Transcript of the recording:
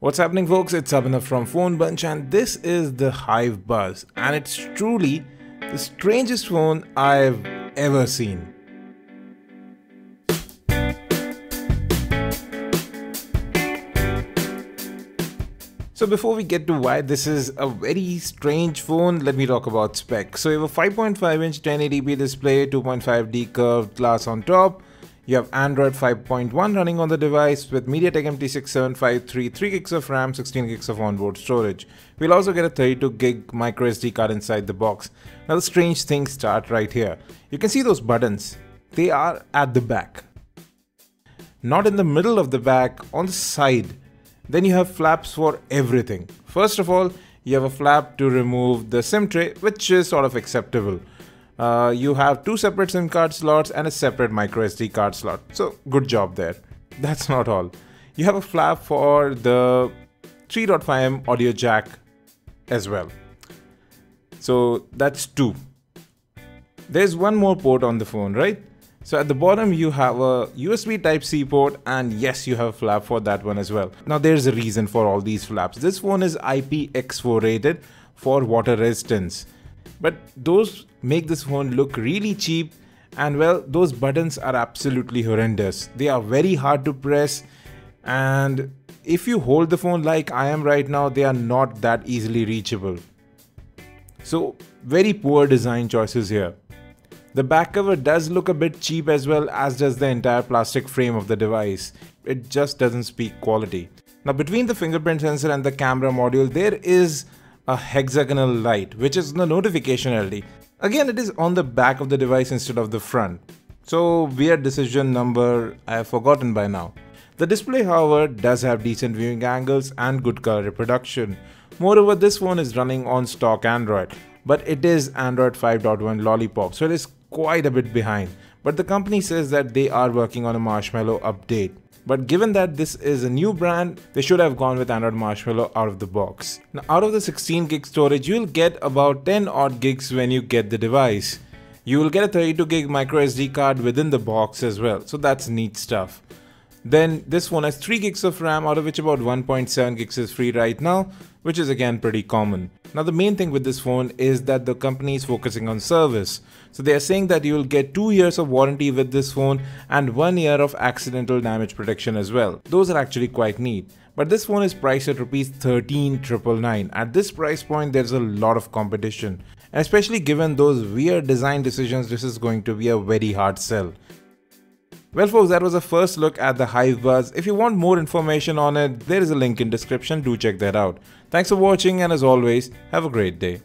What's happening folks, it's Abhinav from Phone Bunch and this is the Hyve Buzz and it's truly the strangest phone I've ever seen. So before we get to why this is a very strange phone, let me talk about specs. So you have a 5.5 inch 1080p display, 2.5D curved glass on top, you have Android 5.1 running on the device with MediaTek MT6753, 3 gigs of RAM, 16 gigs of onboard storage. We'll also get a 32 gig micro SD card inside the box. Now the strange things start right here. You can see those buttons. They are at the back. Not in the middle of the back, on the side. Then you have flaps for everything. First of all, you have a flap to remove the SIM tray, which is sort of acceptable. Uh, you have two separate SIM card slots and a separate micro SD card slot. So good job there. That's not all. You have a flap for the 3.5mm audio jack as well. So that's two. There's one more port on the phone, right? So at the bottom you have a USB type C port and yes you have a flap for that one as well. Now there's a reason for all these flaps. This phone is IPX4 rated for water resistance. But those make this phone look really cheap and well those buttons are absolutely horrendous. They are very hard to press and if you hold the phone like I am right now they are not that easily reachable. So very poor design choices here. The back cover does look a bit cheap as well as does the entire plastic frame of the device. It just doesn't speak quality. Now between the fingerprint sensor and the camera module there is a hexagonal light, which is the notification LED. Again, it is on the back of the device instead of the front. So weird decision number I have forgotten by now. The display however does have decent viewing angles and good color reproduction. Moreover, this phone is running on stock Android, but it is Android 5.1 Lollipop, so it is quite a bit behind. But the company says that they are working on a Marshmallow update. But given that this is a new brand, they should have gone with Android Marshmallow out of the box. Now out of the 16 gig storage, you'll get about 10 odd gigs when you get the device. You will get a 32 gig micro SD card within the box as well, so that's neat stuff. Then this one has 3 gigs of RAM out of which about 1.7 gigs is free right now, which is again pretty common. Now the main thing with this phone is that the company is focusing on service. So they are saying that you will get 2 years of warranty with this phone and 1 year of accidental damage protection as well. Those are actually quite neat. But this phone is priced at rupees 13999. At this price point there's a lot of competition. Especially given those weird design decisions this is going to be a very hard sell. Well folks, that was a first look at the Hyve Buzz. If you want more information on it, there is a link in description, do check that out. Thanks for watching and as always, have a great day.